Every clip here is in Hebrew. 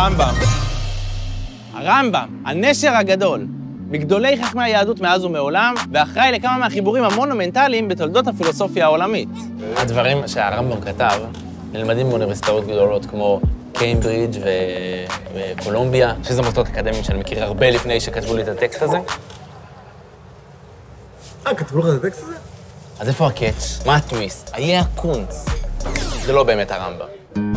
הרמב"ם. הרמב"ם, הנשר הגדול, מגדולי חכמי היהדות מאז ומעולם, ואחראי לכמה מהחיבורים המונומנטליים בתולדות הפילוסופיה העולמית. הדברים שהרמב"ם כתב נלמדים באוניברסיטאות גדולות כמו קיימברידג'. וקולומביה, שזה מוסדות אקדמיים שאני מכיר הרבה לפני שכתבו לי את הטקסט הזה. אה, כתבו לך את הטקסט הזה? אז איפה הקאץ'? מה הטוויסט? איה הקונץ. זה לא באמת הרמב"ם.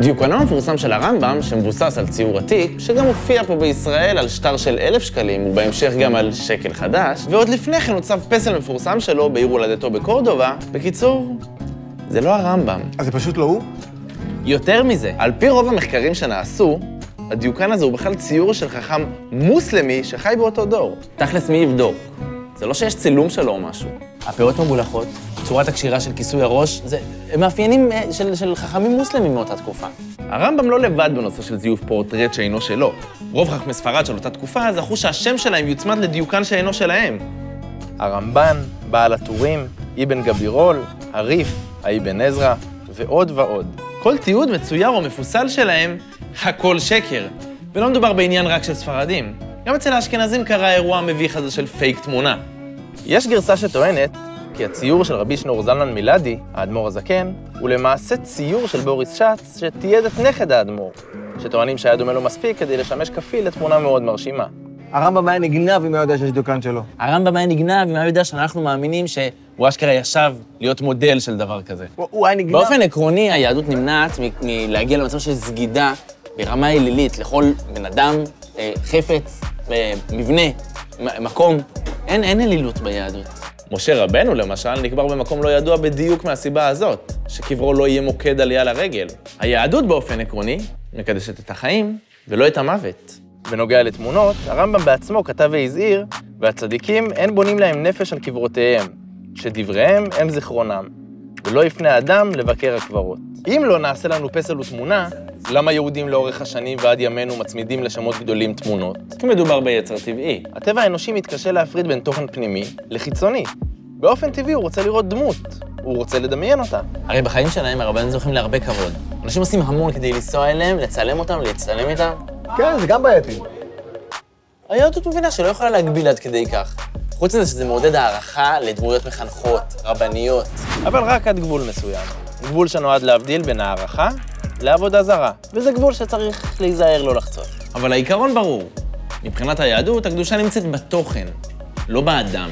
דיוקנו המפורסם של הרמב"ם, שמבוסס על ציור עתיק, שגם הופיע פה בישראל על שטר של אלף שקלים, ובהמשך גם על שקל חדש, ועוד לפני כן הוצב פסל מפורסם שלו בעיר הולדתו בקורדובה. בקיצור, זה לא הרמב"ם. אז זה פשוט לא הוא? יותר מזה, על פי רוב המחקרים שנעשו, הדיוקן הזה הוא בכלל ציור של חכם מוסלמי שחי באותו דור. תכלס, מי יבדוק? זה לא שיש צילום שלו או משהו. הפאות מגולחות, צורת הקשירה של כיסוי הראש, זה מאפיינים אה, של, של חכמים מוסלמים מאותה תקופה. הרמב"ם לא לבד בנושא של זיוף פורטרט שאינו שלו. רוב חכמי ספרד של אותה תקופה זכו שהשם שלהם יוצמד לדיוקן שאינו שלהם. הרמב"ן, בעל הטורים, אבן גבירול, הריף, האבן עזרא, ועוד ועוד. כל תיעוד מצויר או מפוסל שלהם, הכל שקר. ולא מדובר בעניין רק של ספרדים. גם אצל האשכנזים קרה האירוע המביך הזה של פייק תמונה. יש גרסה שטוענת כי הציור של רבי שנור זלמן מילדי, האדמו"ר הזקן, הוא למעשה ציור של בוריס שץ שתיעד את נכד האדמו"ר, שטוענים שהיה דומה לו מספיק כדי לשמש כפיל לתמונה מאוד מרשימה. הרמב"ם היה נגנב אם היה יודע שיש דיוקן שלו. הרמב"ם היה נגנב אם היה יודע שאנחנו מאמינים שהוא אשכרה ישב להיות מודל של דבר כזה. הוא, הוא היה נגנב... באופן עקרוני, היהדות נמנעת מ- מלהגיע למצב של סגידה ברמה אלילית לכל בן אדם, אה, חפץ, אה, מבנה, מקום. אין, אין אלילות ביהדות. משה רבנו, למשל, נקבר במקום לא ידוע בדיוק מהסיבה הזאת, שקברו לא יהיה מוקד עלייה לרגל. היהדות באופן עקרוני מקדשת את החיים ולא את המוות. בנוגע לתמונות, הרמב"ם בעצמו כתב והזהיר, והצדיקים אין בונים להם נפש על קברותיהם, שדבריהם הם זיכרונם, ולא יפנה אדם לבקר הקברות. אם לא נעשה לנו פסל ותמונה, למה יהודים לאורך השנים ועד ימינו מצמידים לשמות גדולים תמונות? כי מדובר ביצר טבעי. הטבע האנושי מתקשה להפריד בין תוכן פנימי לחיצוני. באופן טבעי הוא רוצה לראות דמות, הוא רוצה לדמיין אותה. הרי בחיים שלהם הרבנים זוכים להרבה כבוד. אנשים עושים המון כדי לנסוע אליהם, לצלם אותם, להצטלם איתם. כן, זה גם בעייתי. היהדות מבינה שלא יכולה להגביל עד כדי כך. חוץ מזה שזה מעודד הערכה לדמויות מחנכות, רבניות. אבל רק עד גבול מסוים. גבול שנועד להבדיל בין הערכה לעבודה זרה, וזה גבול שצריך להיזהר לא לחצות. אבל העיקרון ברור. מבחינת היהדות, הקדושה נמצאת בתוכן, לא באדם.